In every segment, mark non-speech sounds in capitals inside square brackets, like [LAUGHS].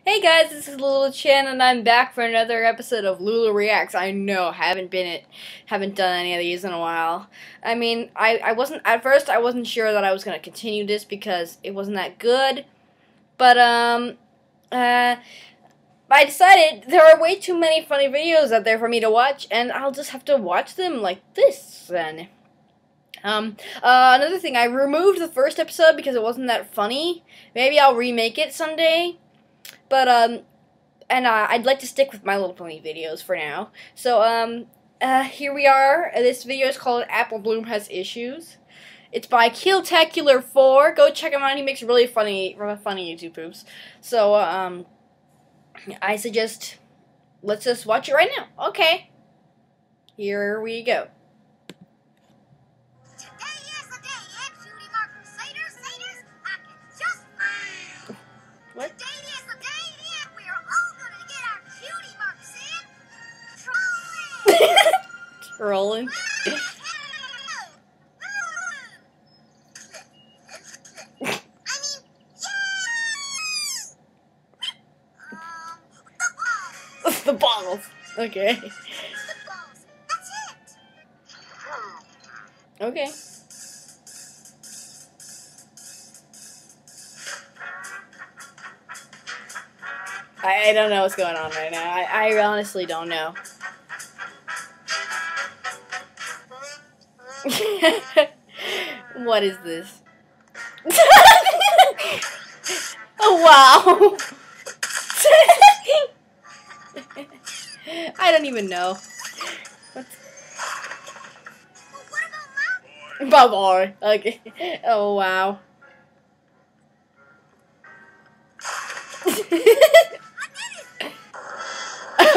Hey guys, this is Lulu Chan, and I'm back for another episode of Lulu Reacts. I know, I haven't been it, haven't done any of these in a while. I mean, I, I wasn't at first. I wasn't sure that I was gonna continue this because it wasn't that good, but um, uh, I decided there are way too many funny videos out there for me to watch, and I'll just have to watch them like this then. Um, uh, another thing, I removed the first episode because it wasn't that funny. Maybe I'll remake it someday. But, um, and uh, I'd like to stick with My Little Pony videos for now. So, um, uh, here we are. This video is called Apple Bloom Has Issues. It's by Killtacular4. Go check him out. He makes really funny, really funny YouTube poops. So, um, I suggest let's just watch it right now. Okay. Here we go. Um, [LAUGHS] the balls. Okay. Okay. I, I don't know what's going on right now. I, I honestly don't know. [LAUGHS] what is this? oh [LAUGHS] wow! [LAUGHS] I don't even know. Well, what about. Okay. Oh wow.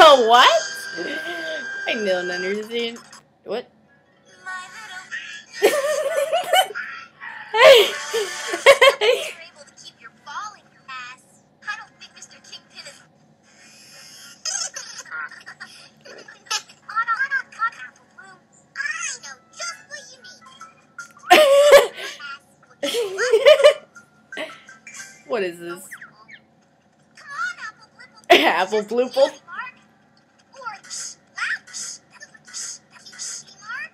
oh what? I don't understand. What? What is this? Come [LAUGHS] on, Apple. Bloople? Mark. Or slaps. Mark.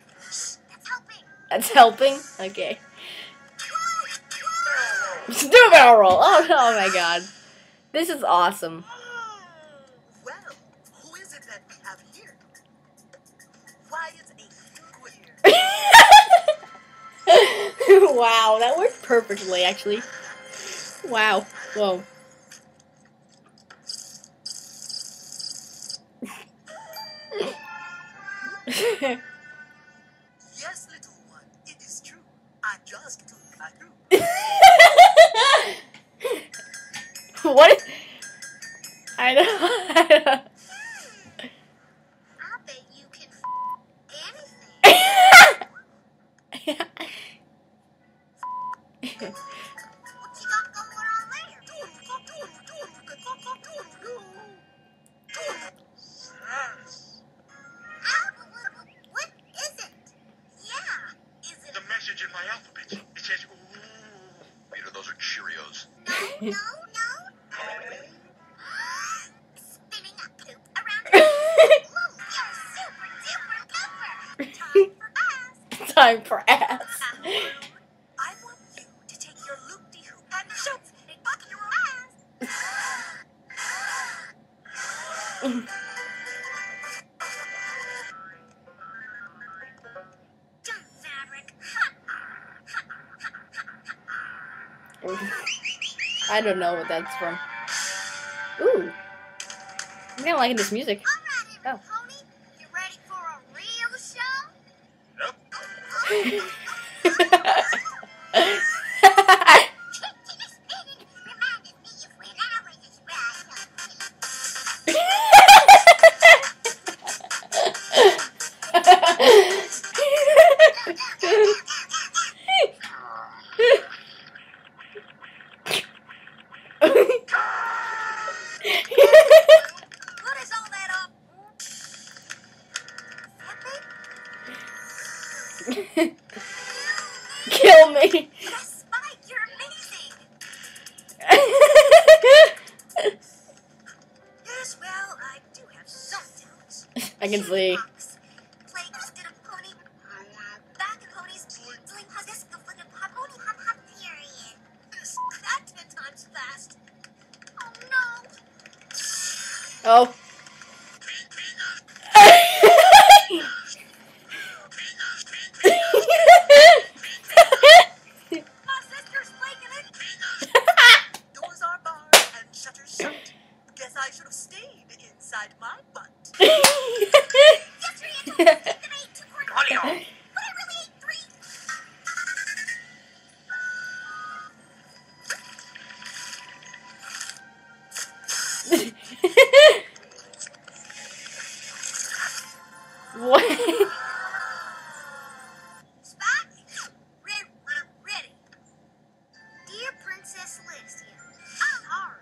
That's helping. Okay. Do a barrel roll. Oh, oh my god. This is awesome. Well, who is [LAUGHS] it that we have here? Why is a square? wow, that worked perfectly, actually. Wow. Whoa. Yes, little one, it is true. I just took a through. [LAUGHS] what? I don't. [LAUGHS] I don't. I in my alphabet. It says ooh. Peter, those are Cheerios. No, no, no. Spinning up poop around your Whoa, you're super duper duper. Time for Time for ass. ass. [LAUGHS] I want you to take your loop-de-hoop and shove it Up your ass. I don't know what that's from. Ooh. I'm kind of liking this music. All right, Oh. You ready for a real show? Yep. [LAUGHS] [LAUGHS] I can see. Players three. what? Spot? Re- re- ready. Dear Princess Celestia, I'm hard.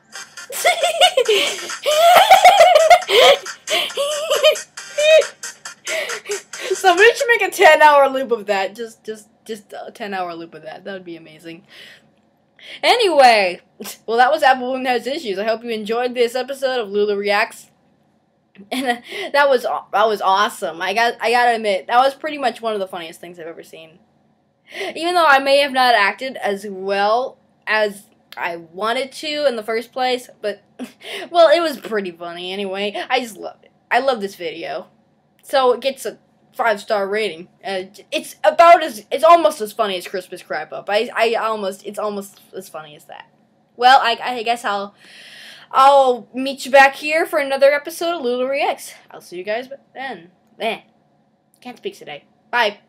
Ten hour loop of that. Just just just a ten hour loop of that. That would be amazing. Anyway, [LAUGHS] well that was Apple Bloom Has Issues. I hope you enjoyed this episode of Lulu Reacts. And uh, that was that was awesome. I got I gotta admit that was pretty much one of the funniest things I've ever seen. Even though I may have not acted as well as I wanted to in the first place, but [LAUGHS] well, it was pretty funny anyway. I just love it. I love this video. So it gets a five star rating. Uh, it's about as it's almost as funny as Christmas Crap Up. I I almost it's almost as funny as that. Well, I I guess I'll I'll meet you back here for another episode of Lulu Reacts. I'll see you guys then. Then. Can't speak today. Bye.